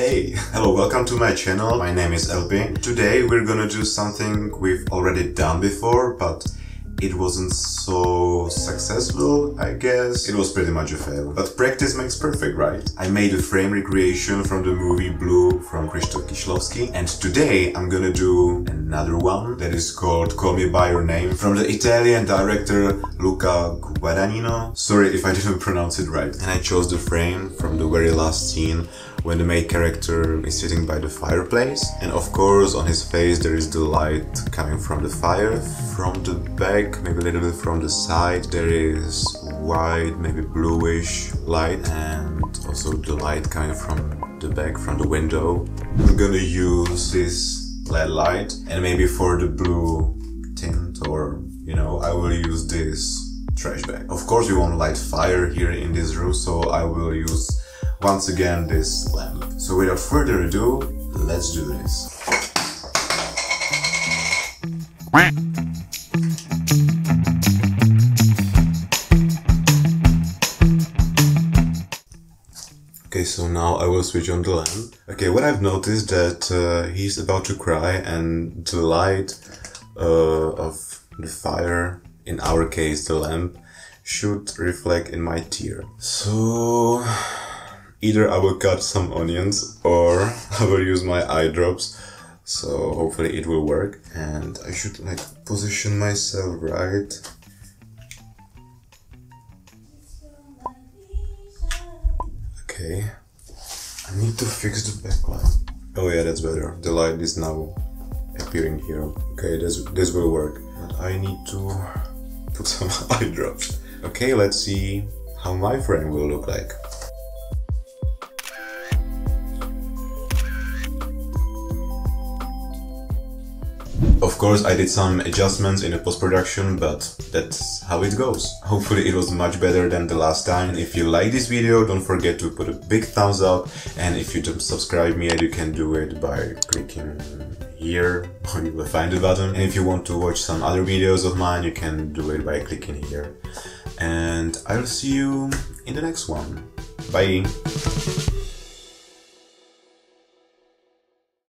Hey, hello, welcome to my channel. My name is Elpy. Today we're gonna do something we've already done before, but it wasn't so successful, I guess. It was pretty much a fail. But practice makes perfect, right? I made a frame recreation from the movie Blue from Krzysztof Kieślowski. And today I'm gonna do another one that is called Call Me By Your Name from the Italian director Luca Guadagnino. Sorry if I didn't pronounce it right. And I chose the frame from the very last scene when the main character is sitting by the fireplace. And of course on his face there is the light coming from the fire. From the back, maybe a little bit from the side, there is white, maybe bluish light and also the light coming from the back, from the window. I'm gonna use this LED light and maybe for the blue tint or you know I will use this trash bag. Of course we won't light fire here in this room so I will use once again this lamp. So without further ado, let's do this. Okay, so now I will switch on the lamp. Okay, what I've noticed that uh, he's about to cry and the light uh, of the fire, in our case the lamp, should reflect in my tear. So either I will cut some onions or I will use my eye drops. So hopefully it will work and I should like position myself right. Okay. I need to fix the backlight. Oh yeah, that's better. The light is now appearing here. Okay, this, this will work. But I need to put some eye drops. Okay, let's see how my frame will look like. Of course, I did some adjustments in the post-production, but that's how it goes. Hopefully it was much better than the last time. If you like this video, don't forget to put a big thumbs up. And if you don't subscribe me, you can do it by clicking here, you will find the button. And if you want to watch some other videos of mine, you can do it by clicking here. And I'll see you in the next one. Bye!